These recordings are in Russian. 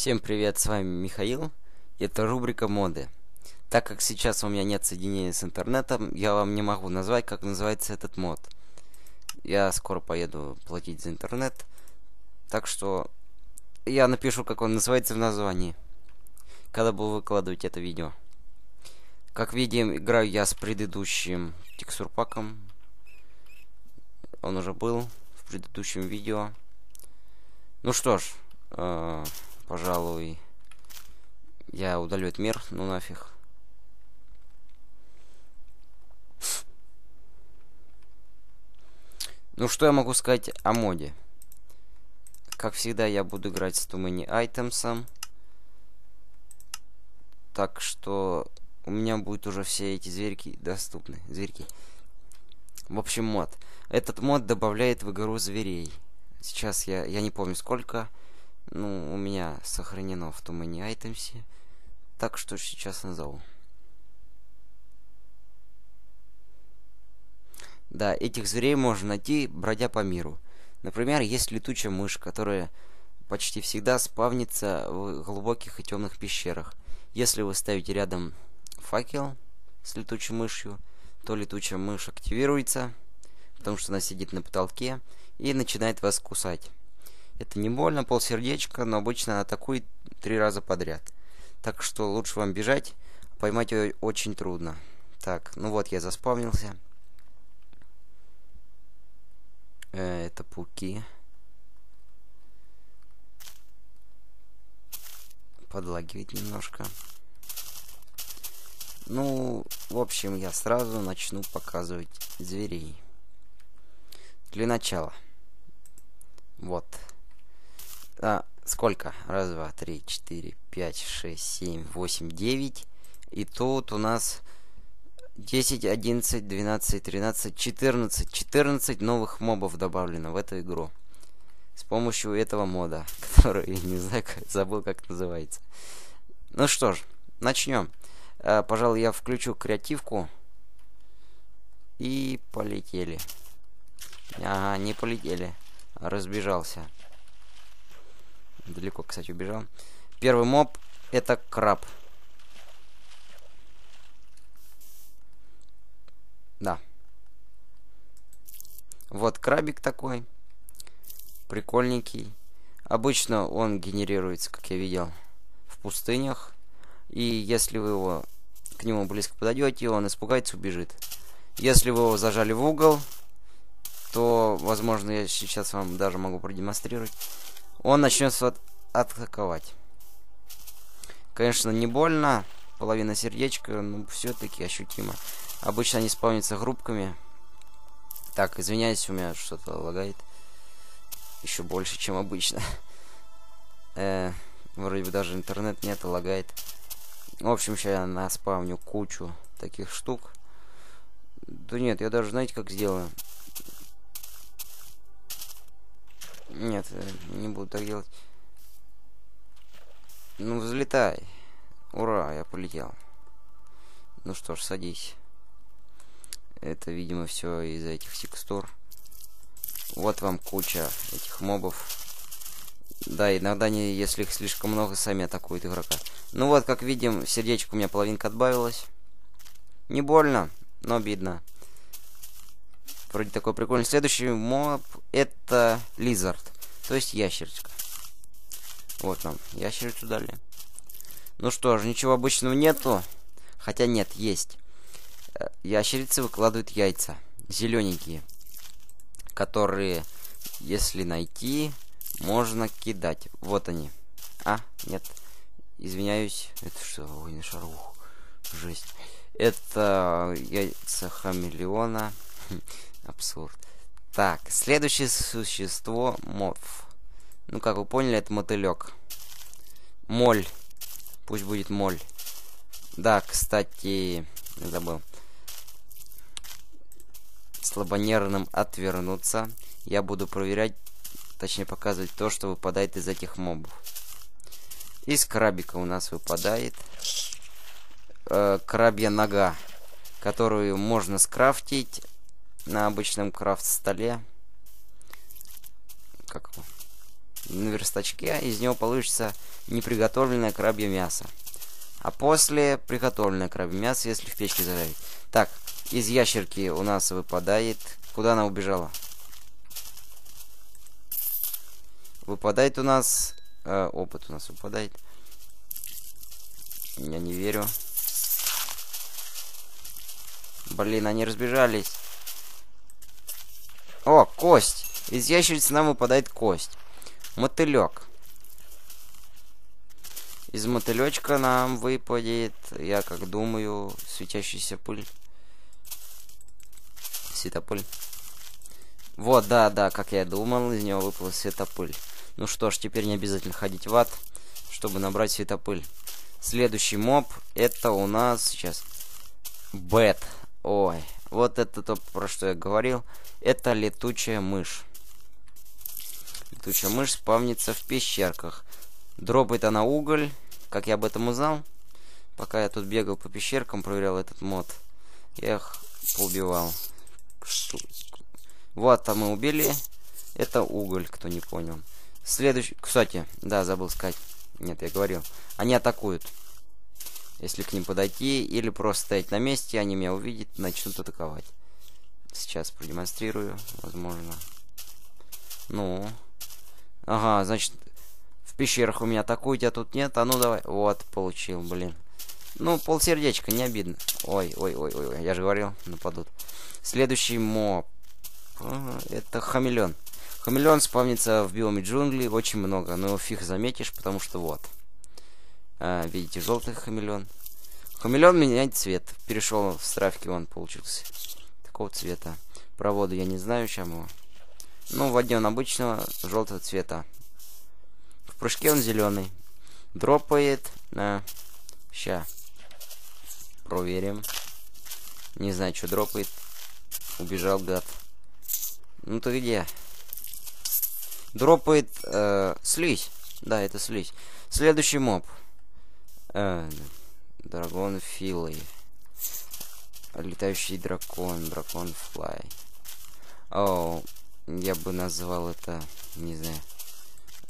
Всем привет, с вами Михаил. Это рубрика моды. Так как сейчас у меня нет соединения с интернетом, я вам не могу назвать, как называется этот мод. Я скоро поеду платить за интернет. Так что я напишу, как он называется в названии. Когда буду выкладывать это видео. Как видим, играю я с предыдущим текстурпаком. Он уже был в предыдущем видео. Ну что ж, э, пожалуй, я удалю этот мир, ну нафиг. Ну что я могу сказать о моде? Как всегда, я буду играть с Many Items. Так что у меня будут уже все эти зверьки доступны. Зверьки. В общем, мод. Этот мод добавляет в игру зверей. Сейчас я, я не помню сколько. Ну, у меня сохранено в и айтемсе. Так что сейчас назову. Да, этих зверей можно найти, бродя по миру. Например, есть летучая мышь, которая почти всегда спавнится в глубоких и темных пещерах. Если вы ставите рядом факел с летучей мышью, то летучая мышь активируется, потому что она сидит на потолке и начинает вас кусать. Это не больно, полсердечка, но обычно атакует три раза подряд. Так что лучше вам бежать, поймать ее очень трудно. Так, ну вот я заспавнился. Э, это пауки. Подлагивает немножко. Ну, в общем, я сразу начну показывать зверей. Для начала. Вот. А, сколько? Раз, два, три, четыре, пять, шесть, семь, восемь, девять. И тут у нас 10, 11, 12, 13, 14. 14 новых мобов добавлено в эту игру. С помощью этого мода, который, не знаю, как, забыл, как называется. Ну что ж, начнем. А, пожалуй, я включу креативку. И полетели. Ага, не полетели. Разбежался. Далеко, кстати, убежал. Первый моб это краб. Да. Вот крабик такой. Прикольненький. Обычно он генерируется, как я видел, в пустынях. И если вы его к нему близко подойдете, он испугается, убежит. Если вы его зажали в угол, то, возможно, я сейчас вам даже могу продемонстрировать он начнет атаковать. Конечно, не больно, половина сердечка, но все-таки ощутимо. Обычно они спавнятся группками. Так, извиняюсь, у меня что-то лагает. Еще больше, чем обычно. э, вроде бы даже интернет нет, лагает. В общем, сейчас я наспавню кучу таких штук. Да нет, я даже, знаете, как сделаю? Нет, э, не буду так делать. Ну, взлетай. Ура, я полетел. Ну что ж, садись. Это, видимо, все из-за этих текстур. Вот вам куча этих мобов. Да, иногда, они, если их слишком много, сами атакуют игрока. Ну вот, как видим, сердечко у меня половинка отбавилась. Не больно, но обидно. Вроде такой прикольный. Следующий моб это лизард. То есть ящерочка. Вот нам ящерицу дали. Ну что ж, ничего обычного нету. Хотя нет, есть. Э, ящерицы выкладывают яйца. Зелененькие. Которые, если найти, можно кидать. Вот они. А, нет. Извиняюсь. Это что? Ой, на шарух. Жесть. Это яйца хамелеона. Абсурд. Так, следующее существо морф. Ну, как вы поняли, это мотылек. Моль. Пусть будет моль. Да, кстати, забыл. Слабонервным отвернуться. Я буду проверять, точнее показывать то, что выпадает из этих мобов. Из крабика у нас выпадает э, крабья нога, которую можно скрафтить на обычном крафт-столе. Как на верстачке, из него получится неприготовленное крабье мясо. А после приготовленное крабье мясо, если в печке зажарить. Так, из ящерки у нас выпадает... Куда она убежала? Выпадает у нас... Э, опыт у нас выпадает. Я не верю. Блин, они разбежались. О, кость. Из ящерицы нам выпадает кость. Мотылек. Из мотылечка нам выпадет, я как думаю, светящаяся пыль. Светопыль. Вот, да, да, как я думал, из него выпала светопыль. Ну что ж, теперь не обязательно ходить в ад, чтобы набрать светопыль. Следующий моб, это у нас сейчас... Бет. Ой, вот это то, про что я говорил. Это летучая мышь. Летучая мышь спавнится в пещерках. Дропает она уголь. Как я об этом узнал? Пока я тут бегал по пещеркам, проверял этот мод. Я их поубивал. Вот, там мы убили. Это уголь, кто не понял. Следующий... Кстати, да, забыл сказать. Нет, я говорил. Они атакуют. Если к ним подойти или просто стоять на месте, они меня увидят, начнут атаковать. Сейчас продемонстрирую, возможно. Ну. Ага, значит, в пещерах у меня атакуют, а тут нет. А ну давай. Вот, получил, блин. Ну, полсердечка, не обидно. Ой, ой, ой, ой, я же говорил, нападут. Следующий моб. Ага, это хамелеон. Хамелеон спавнится в биоме джунглей очень много, но фиг заметишь, потому что вот. А, видите, желтый хамелеон. Хамелеон меняет цвет. Перешел в стравки, он получился. Такого цвета. Про воду я не знаю, чем его. Ну, в воде он обычного желтого цвета. В прыжке он зеленый. Дропает на... Ща. Проверим. Не знаю, что дропает. Убежал, гад. Ну ты где? Дропает э, слизь. Да, это слизь. Следующий моб. Э, дракон Филы. Летающий дракон. Дракон Флай. О, я бы назвал это, не знаю.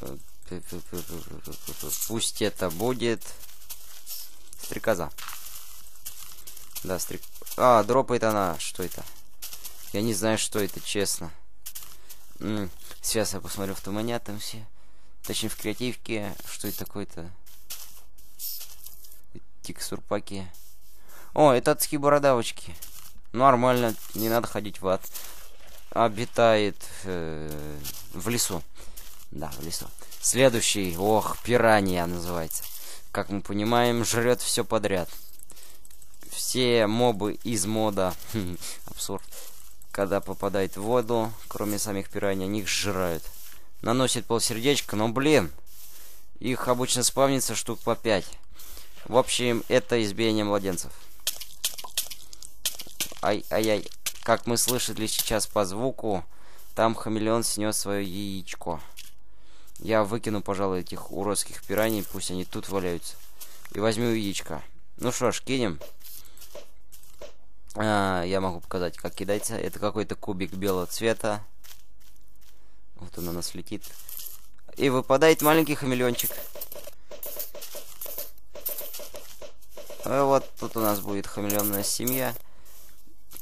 Э, пусть это будет стрекоза. Да, стрек... А, дропает она. Что это? Я не знаю, что это, честно. М -м, сейчас я посмотрю в тумане там все. Точнее, в креативке. Что это такое-то? Текстурпаки. О, это адские бородавочки. Нормально, не надо ходить в ад. Обитает э, в лесу. Да, в лесу. Следующий, ох, пиранья называется. Как мы понимаем, жрет все подряд. Все мобы из мода. Абсурд. Когда попадает в воду, кроме самих пираний, они их сжирают. Наносит полсердечка, но блин. Их обычно спавнится штук по 5. В общем, это избиение младенцев. Ай-ай-ай. Как мы слышали сейчас по звуку, там хамелеон снес свое яичко. Я выкину, пожалуй, этих уродских пираний, пусть они тут валяются. И возьму яичко. Ну что ж, кинем. А, я могу показать, как кидается. Это какой-то кубик белого цвета. Вот он у нас летит. И выпадает маленький хамелеончик. А вот тут у нас будет хамелеонная семья.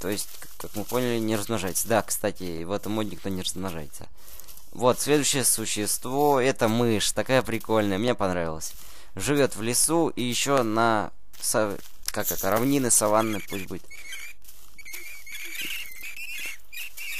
То есть, как мы поняли, не размножается. Да, кстати, в этом моде никто не размножается. Вот, следующее существо, это мышь. Такая прикольная, мне понравилась. Живет в лесу и еще на... Со... Как это? Равнины, саванны, пусть будет.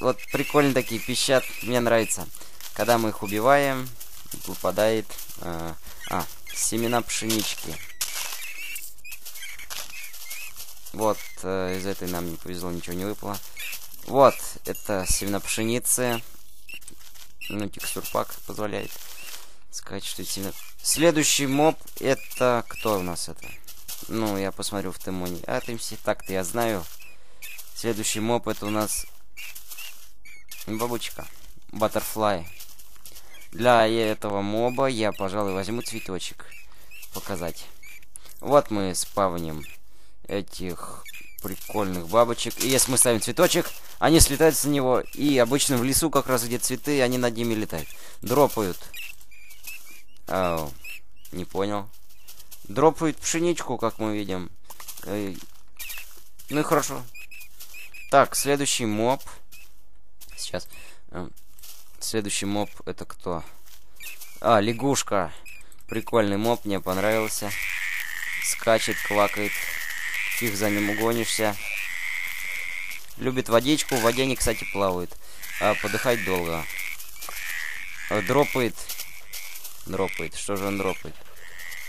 Вот прикольные такие пищат, мне нравится. Когда мы их убиваем, выпадает... Э, а, семена пшенички. Вот, э, из этой нам не повезло, ничего не выпало. Вот, это семена пшеницы. Ну, текстурпак позволяет сказать, что это семена... Следующий моб, это... Кто у нас это? Ну, я посмотрю в Тимоне. А, все Так-то я знаю. Следующий моб, это у нас... Бабучка. Баттерфлай. Для этого моба я, пожалуй, возьму цветочек. Показать. Вот мы спавним этих прикольных бабочек. И если мы ставим цветочек, они слетают с него. И обычно в лесу как раз где цветы, они над ними летают. Дропают Ау, не понял. Дропает пшеничку, как мы видим. Эй. Ну и хорошо. Так, следующий моб. Сейчас. Эм, следующий моб это кто? А, лягушка. Прикольный моб, мне понравился. Скачет, квакает. Фиг за ним угонишься. Любит водичку, в воде они, кстати, плавают. А подыхать долго. Дропает. Дропает. Что же он дропает?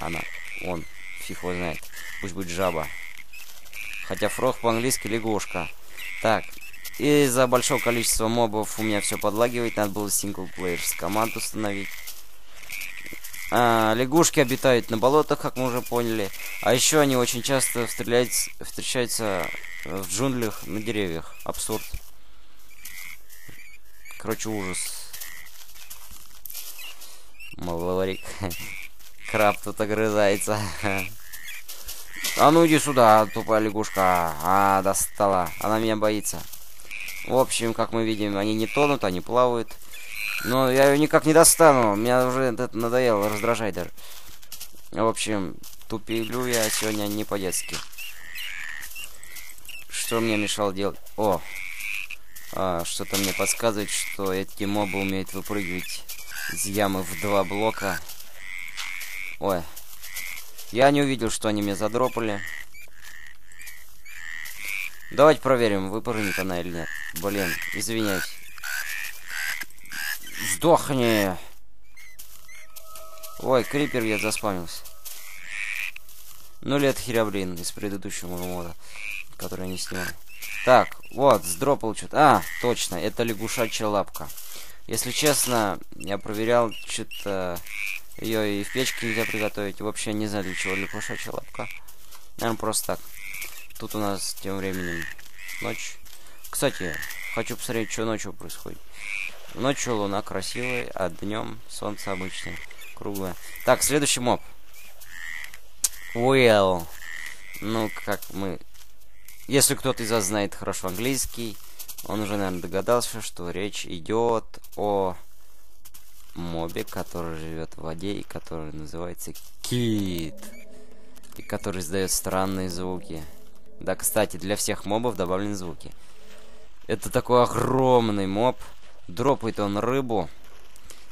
Она. Он. Фиг его знает. Пусть будет жаба. Хотя фрог по-английски лягушка. Так. Из-за большого количества мобов у меня все подлагивает. Надо было синглплеер с команд установить. А, лягушки обитают на болотах, как мы уже поняли. А еще они очень часто встречаются в джунглях на деревьях. Абсурд. Короче, ужас. Маловарик. Краб тут огрызается. А ну иди сюда, тупая лягушка. А, достала. Она меня боится. В общем, как мы видим, они не тонут, они плавают. Но я ее никак не достану. Меня уже это надоело, раздражает даже. В общем, тупилю я сегодня не по-детски. Что мне мешало делать? О! А, Что-то мне подсказывает, что эти мобы умеют выпрыгивать из ямы в два блока. Ой. Я не увидел, что они меня задропали. Давайте проверим, выпрыгнет она или нет. Блин, извиняюсь. Сдохни! Ой, крипер я заспамился. Ну лет херябрин из предыдущего мода, который я не снимал. Так, вот, сдропал что-то. А, точно, это лягушачья лапка. Если честно, я проверял, что-то ее и в печке нельзя приготовить. Вообще не знаю, для чего лягушачья лапка. Наверное, просто так. Тут у нас тем временем ночь. Кстати, хочу посмотреть, что ночью происходит. Ночью луна красивая, а днем солнце обычное, круглое. Так, следующий моб. Well. Ну, как мы... Если кто-то из вас знает хорошо английский, он уже, наверное, догадался, что речь идет о мобе, который живет в воде и который называется Кит. И который издает странные звуки. Да, кстати, для всех мобов добавлены звуки. Это такой огромный моб. Дропает он рыбу.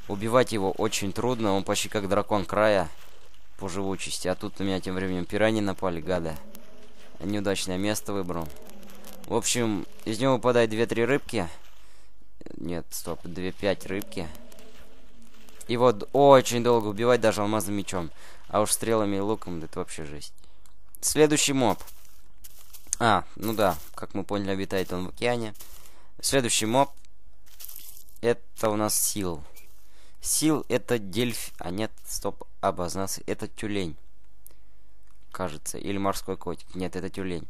Убивать его очень трудно, он почти как дракон края по живучести. А тут у меня тем временем пираньи напали, гада. Неудачное место выбрал. В общем, из него выпадает 2-3 рыбки. Нет, стоп, 2-5 рыбки. И вот очень долго убивать даже алмазным мечом. А уж стрелами и луком, да это вообще жесть. Следующий моб. А, ну да, как мы поняли, обитает он в океане. Следующий моб это у нас сил. Сил это дельф... А нет, стоп, обознался. Это тюлень. Кажется. Или морской котик. Нет, это тюлень.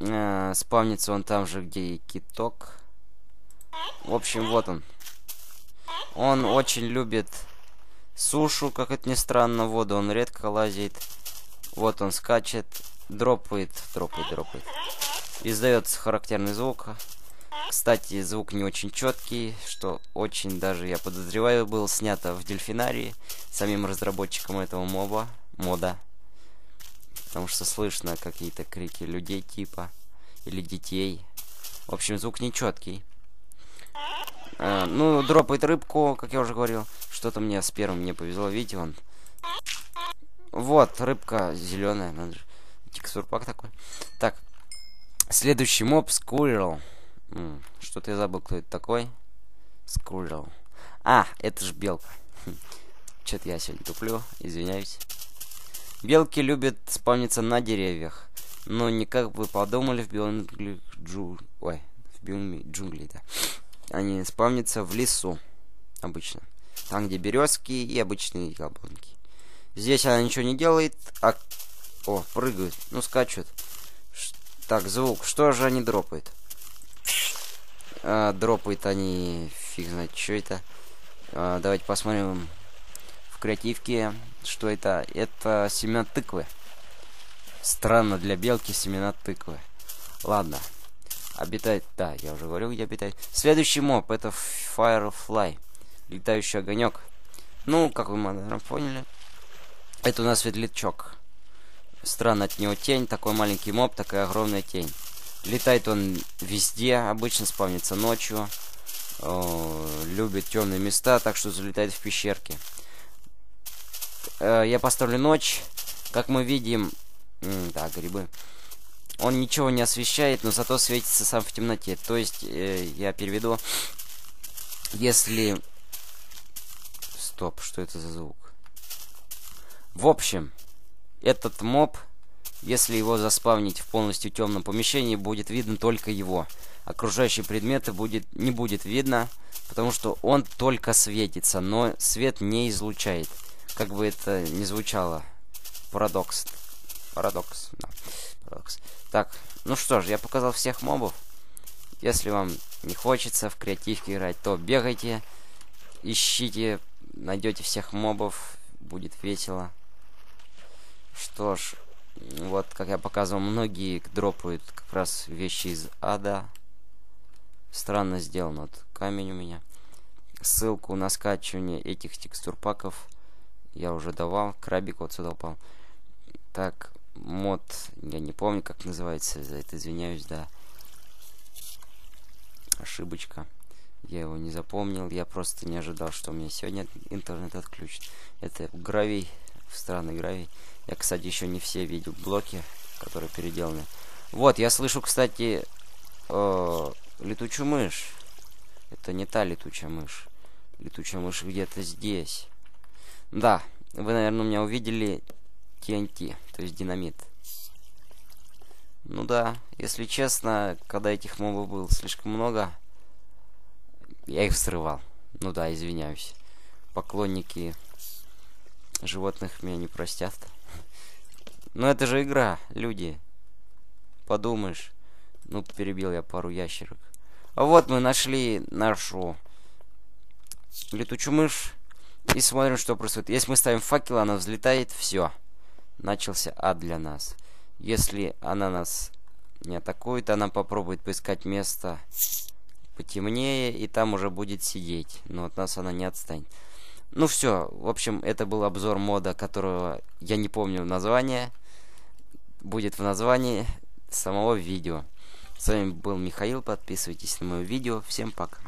А, спавнится он там же, где и киток. В общем, вот он. Он очень любит сушу, как это ни странно. Воду он редко лазит. Вот он скачет. Дропает, дропает, дропает. Издается характерный звук. Кстати, звук не очень четкий, что очень даже, я подозреваю, был снято в дельфинарии самим разработчиком этого моба, мода. Потому что слышно какие-то крики людей типа, или детей. В общем, звук нечеткий. А, ну, дропает рыбку, как я уже говорил. Что-то мне с первым не повезло, видите, он. Вот, рыбка зеленая, надо же. Текстурпак такой. Так, следующий моб, Squirrel. Что-то я забыл, кто это такой. Скурил. А, это же белка. Хм. Что-то я сегодня туплю, извиняюсь. Белки любят спавниться на деревьях. Но не как вы подумали в белом джу... Ой, в белом джунгли, да. Они спавнятся в лесу. Обычно. Там, где березки и обычные яблонки. Здесь она ничего не делает, а... О, прыгают. Ну, скачут. Ш... Так, звук. Что же они дропают? А, дропают они, фиг знает, что это. А, давайте посмотрим в креативке, что это. Это семена тыквы. Странно для белки семена тыквы. Ладно. Обитает, да, я уже говорил, где обитает. Следующий моб, это Firefly. Летающий огонек. Ну, как вы, наверное, поняли. Это у нас светлячок. Странно от него тень. Такой маленький моб, такая огромная тень. Летает он везде. Обычно спавнится ночью. О, любит темные места, так что залетает в пещерки. Э, я поставлю ночь. Как мы видим... да, грибы. Он ничего не освещает, но зато светится сам в темноте. То есть, э, я переведу... Если... Стоп, что это за звук? В общем, этот моб, если его заспавнить в полностью темном помещении, будет видно только его. Окружающие предметы будет, не будет видно, потому что он только светится, но свет не излучает. Как бы это ни звучало. Парадокс. Парадокс, да. Парадокс. Так, ну что ж, я показал всех мобов. Если вам не хочется в креативке играть, то бегайте, ищите, найдете всех мобов, будет весело. Что ж, вот, как я показывал, многие дропают как раз вещи из ада. Странно сделано. Вот камень у меня. Ссылку на скачивание этих текстур паков я уже давал. Крабик вот сюда упал. Так, мод, я не помню, как называется, за это извиняюсь, да. Ошибочка. Я его не запомнил, я просто не ожидал, что у меня сегодня интернет отключит. Это гравий, странный гравий. Я, кстати, еще не все видел блоки, которые переделаны. Вот, я слышу, кстати, э, летучую мышь. Это не та летучая мышь. Летучая мышь где-то здесь. Да, вы, наверное, у меня увидели TNT, то есть динамит. Ну да, если честно, когда этих мобов было слишком много, я их взрывал. Ну да, извиняюсь. Поклонники животных меня не простят. Но это же игра, люди. Подумаешь. Ну, перебил я пару ящерок. А вот мы нашли нашу летучую мышь. И смотрим, что происходит. Если мы ставим факел, она взлетает, все. Начался ад для нас. Если она нас не атакует, она попробует поискать место потемнее, и там уже будет сидеть. Но от нас она не отстанет. Ну все, в общем, это был обзор мода, которого я не помню название. Будет в названии самого видео. С вами был Михаил, подписывайтесь на мое видео. Всем пока.